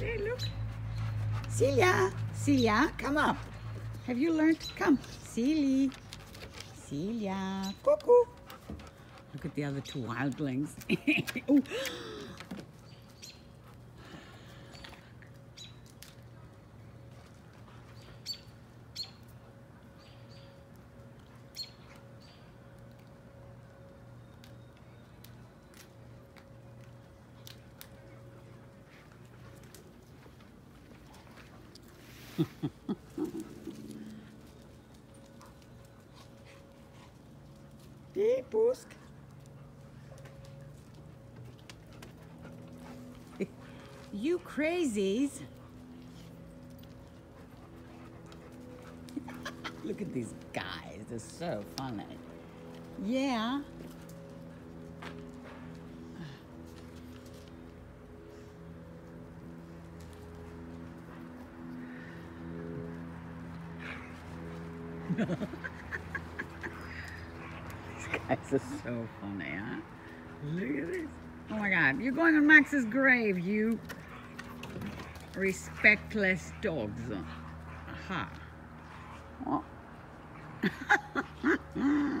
Hey, look. Celia, Celia, come up. Have you learned? Come, Celia. Celia, cuckoo. Look at the other two wildlings. Ooh. Пипуск. You crazies. Look at these guys. They're so funny. Yeah. These guys are so funny, huh? Look at this. Oh my God, you're going on Max's grave, you respectless dogs. Aha. Oh.